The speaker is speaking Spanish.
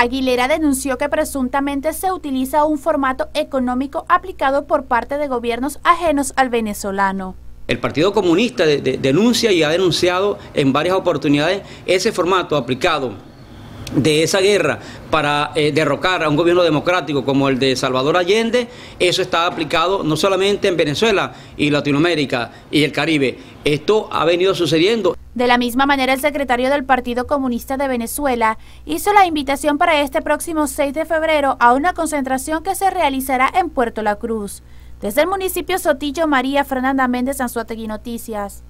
Aguilera denunció que presuntamente se utiliza un formato económico aplicado por parte de gobiernos ajenos al venezolano. El Partido Comunista denuncia y ha denunciado en varias oportunidades ese formato aplicado de esa guerra para eh, derrocar a un gobierno democrático como el de Salvador Allende, eso está aplicado no solamente en Venezuela y Latinoamérica y el Caribe, esto ha venido sucediendo. De la misma manera, el secretario del Partido Comunista de Venezuela hizo la invitación para este próximo 6 de febrero a una concentración que se realizará en Puerto La Cruz. Desde el municipio Sotillo, María Fernanda Méndez, Anzuategui Noticias.